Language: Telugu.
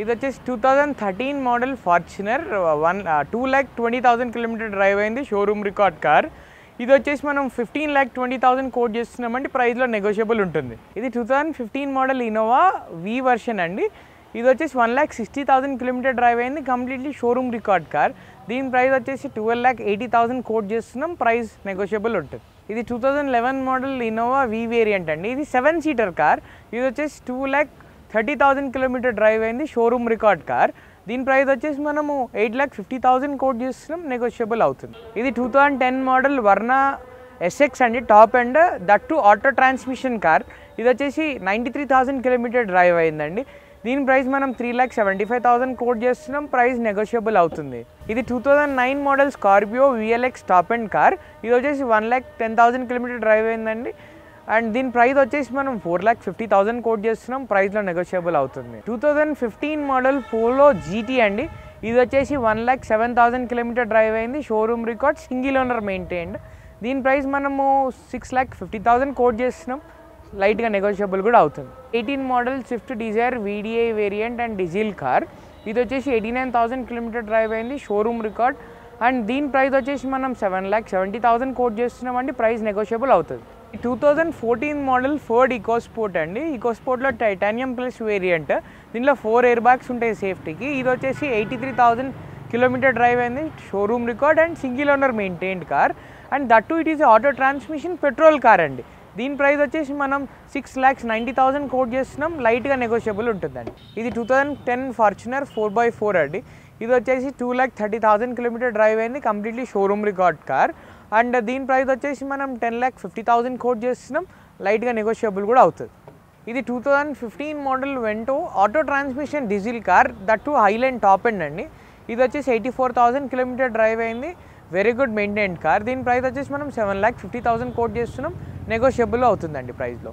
ఇది వచ్చేసి two thousand thirteen model Fortuner one two lakh twenty thousand kilometre drive అయింది షోరూమ్ రికార్డ్ కార్ ఇది వచ్చేసి మనం fifteen lakh twenty thousand quote చేస్తున్నామంటే ప్రైస్లో నెగోషియబుల్ ఉంటుంది. ఇది two thousand fifteen model Innova V version అండి. ఇది వచ్చేసి one lakh sixty thousand kilometre drive అయింది కంప్లీట్లీ షోరూమ్ రికార్డ్ కార్ దీని ప్రైస్ వచ్చేసి twelve lakh eighty thousand quote చేస్తున్నాం ప్రైస్ నెగోషియబుల్ ఉంటుంది. ఇది two thousand eleven model Innova V variant అండి. ఇది సెవెన్ సీటర్ కార్ ఇది వచ్చేసి two lakh thirty thousand kilometre drive అయింది షోరూమ్ రికార్డ్ కార్ దీని ప్రైస్ వచ్చేసి మనము eight lakh fifty thousand quote చేస్తున్నాం నెగోషియబుల్ అవుతుంది. ఇది two thousand ten model Verna SX అండి top end that too auto transmission car ఇది వచ్చేసి ninety three thousand kilometre drive అయిందండి. దీని ప్రైస్ మనం three lakh seventy five thousand quote చేస్తున్నాం ప్రైస్ నెగోషియబుల్ అవుతుంది. ఇది two thousand nine model Scorpio VLX top end car ఇది వచ్చేసి one lakh ten thousand kilometre drive అయిందండి. అండ్ దీని ప్రైస్ వచ్చేసి మనం four lakh fifty thousand quote చేస్తున్నాం. ప్రైస్లో నెగోషియబుల్ అవుతుంది. Two thousand fifteen model Polo GT అండి. ఇది వచ్చేసి one lakh seven thousand kilometre drive అయింది. Showroom record single owner maintained దీని ప్రైస్ మనము six lakh fifty thousand quote చేస్తున్నాం. లైట్గా నెగోషియబుల్ కూడా అవుతుంది. Eighteen model Swift Dzire VDI variant and diesel car ఇది వచ్చేసి eighty nine thousand kilometre drive అయింది. షోరూమ్ రికార్డ్ అండ్ దీని ప్రైస్ వచ్చేసి మనం seven lakh seventy thousand quote చేస్తున్నామండి ప్రైస్ నెగోషియబుల్ అవుతుంది. Two thousand fourteen model Ford EcoSport అండి. ఈకోస్పోర్ట్లో టైటానియం ప్లస్ వేరియంట్ దీనిలో ఫోర్ ఎయిర్ బ్యాగ్స్ ఉంటాయి సేఫ్టీకి ఇది వచ్చేసి eighty three thousand kilometre drive అయింది showroom record and single owner maintained car and that too it is auto transmission petrol car అండి. దీని ప్రైస్ వచ్చేసి మనం six lakhs ninety thousand quote చేస్తున్నాం. లైట్గా నెగోషియబుల్ ఉంటుందండి. ఇది two thousand ten Fortuner four by four అండి. ఇది వచ్చేసి two lakh thirty thousand kilometre drive అయింది. Completely showroom record car and దీని ప్రైస్ వచ్చేసి మనం ten lakh fifty thousand quote చేస్తున్నాం. లైట్గా నెగోషియబుల్ కూడా అవుతుంది. ఇది two thousand fifteen model Vento auto transmission diesel car that too Highline top end అండి. ఇది వచ్చేసి eighty four thousand kilometre drive అయింది. వెరీ గుడ్ మెయింటైన్ కార్ దీని ప్రైస్ వచ్చేసి మనం seven lakh fifty thousand quote చేస్తున్నాం. నెగోషియబుల్ అవుతుందండి ప్రైస్లో.